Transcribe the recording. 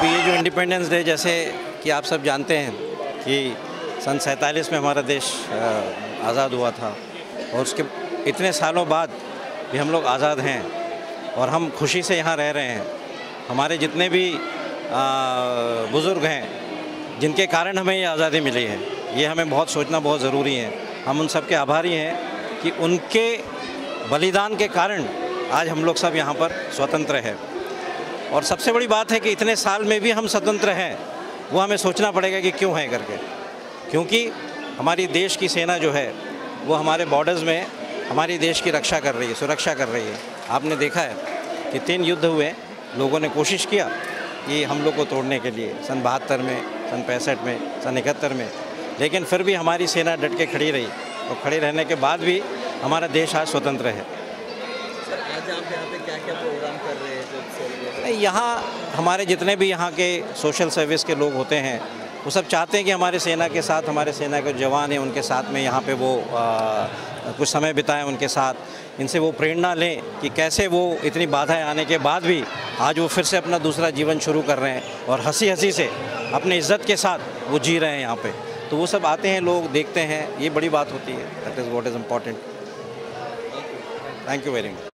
अभी ये जो इंडिपेंडेंस डे जैसे कि आप सब जानते हैं कि सन सैंतालीस में हमारा देश आज़ाद हुआ था और उसके इतने सालों बाद भी हम लोग आज़ाद हैं और हम खुशी से यहाँ रह रहे हैं। हमारे जितने भी बुज़ुर्ग हैं, जिनके कारण हमें ये आज़ादी मिली है, ये हमें बहुत सोचना बहुत ज़रूरी है। हम उन सब के आभारी हैं कि उनके बलिदान के कारण आज हम लोग सब यहाँ पर स्वतंत्र है। और सबसे बड़ी बात है कि इतने साल में भी हम स्वतंत्र हैं, वो हमें सोचना पड़ेगा कि क्यों है करके। क्योंकि हमारी देश की सेना जो है, वो हमारे बॉर्डर्स में हमारी देश की रक्षा कर रही है, सुरक्षा कर रही है। आपने देखा है कि तीन युद्ध हुए, लोगों ने कोशिश किया कि हम लोग को तोड़ने के लिए, सन बहत्तर में, सन पैंसठ में, सन इकहत्तर में। लेकिन फिर भी हमारी सेना डट के खड़ी रही और खड़ी रहने के बाद भी हमारा देश आज स्वतंत्र है। सर, आज आप यहाँ पे क्या क्या प्रोग्राम कर रहे हैं यहाँ हमारे जितने भी यहाँ के सोशल सर्विस के लोग होते हैं वो सब चाहते हैं कि हमारे सेना के साथ हमारे सेना के जवान हैं उनके साथ में यहाँ पे वो आ, कुछ समय बिताएँ उनके साथ। इनसे वो प्रेरणा लें कि कैसे वो इतनी बाधाएँ आने के बाद भी आज वो फिर से अपना दूसरा जीवन शुरू कर रहे हैं और हँसी हँसी से अपने इज़्ज़त के साथ वो जी रहे हैं यहाँ पे। तो वो सब आते हैं लोग देखते हैं ये बड़ी बात होती है। That is what is important thank you very much